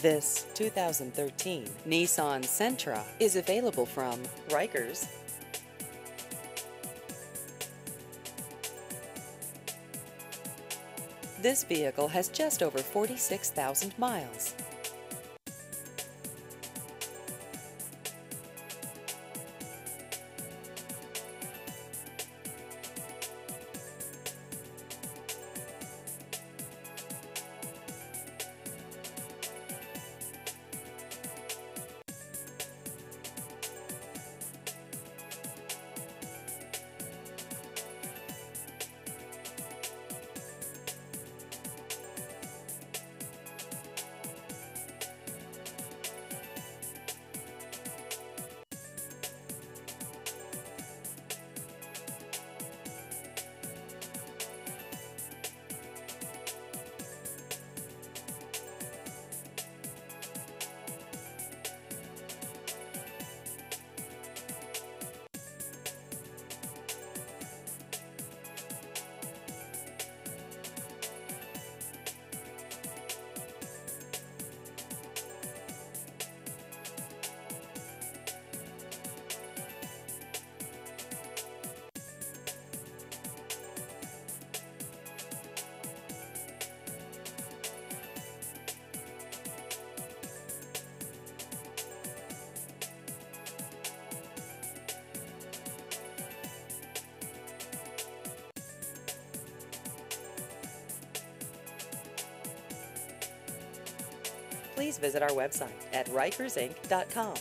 This 2013 Nissan Sentra is available from Riker's. This vehicle has just over 46,000 miles. Please visit our website at rikersinc.com.